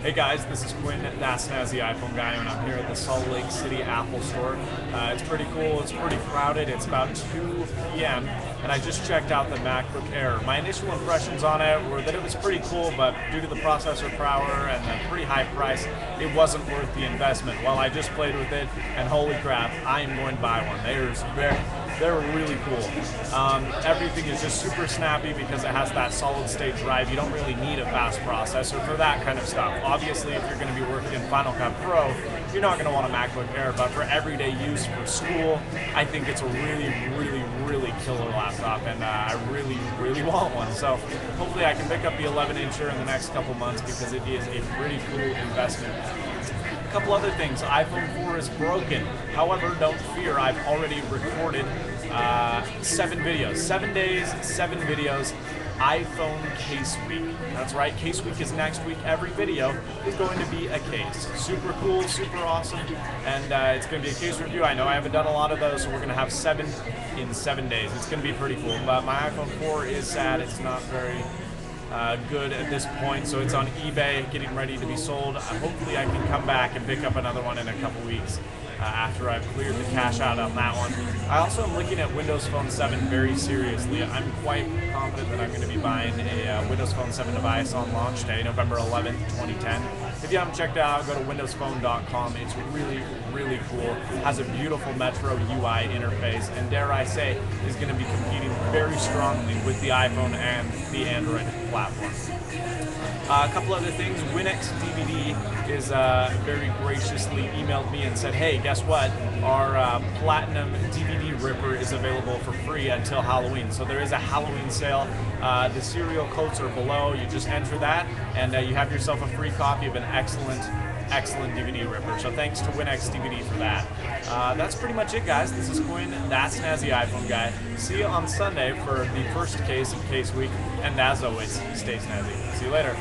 Hey guys, this is Quinn, that's Snazzy iPhone Guy, and I'm here at the Salt Lake City Apple Store. Uh, it's pretty cool, it's pretty crowded, it's about 2 p.m., and I just checked out the MacBook Air. My initial impressions on it were that it was pretty cool, but due to the processor power and the pretty high price, it wasn't worth the investment. Well, I just played with it, and holy crap, I am going to buy one. There's very they're really cool. Um, everything is just super snappy because it has that solid state drive. You don't really need a fast processor for that kind of stuff. Obviously, if you're going to be working in Final Cut Pro, you're not going to want a MacBook Air, but for everyday use for school, I think it's a really, really, really killer laptop, and uh, I really, really want one. So hopefully I can pick up the 11 incher in the next couple months because it is a pretty cool investment. A couple other things. iPhone 4 is broken. However, don't fear. I've already recorded uh, seven videos. Seven days, seven videos. iPhone Case Week. That's right, Case Week is next week. Every video is going to be a case. Super cool, super awesome, and uh, it's going to be a case review. I know I haven't done a lot of those, so we're going to have seven in seven days. It's going to be pretty cool, but my iPhone 4 is sad. It's not very uh, good at this point. So it's on eBay, getting ready to be sold. Uh, hopefully, I can come back and pick up another one in a couple weeks uh, after I've cleared the cash out on that one. I also am looking at Windows Phone 7 very seriously. I'm quite confident that I'm going to be buying a uh, Windows Phone 7 device on launch day, November 11th, 2010. If you haven't checked out, go to windowsphone.com. It's really, really cool. Has a beautiful Metro UI interface, and dare I say, is going to be competing very strongly with the iPhone and the Android platform. Uh, a couple other things. WinX DVD is uh, very graciously emailed me and said, "Hey, guess what? Our uh, platinum DVD ripper is available for free until Halloween. So there is a Halloween sale. Uh, the serial codes are below. You just enter that, and uh, you have yourself a free copy of an excellent." Excellent DVD ripper. So thanks to WinX DVD for that. Uh, that's pretty much it, guys. This is Quinn. That's Snazzy iPhone Guy. See you on Sunday for the first case of Case Week. And as always, stay snazzy. See you later.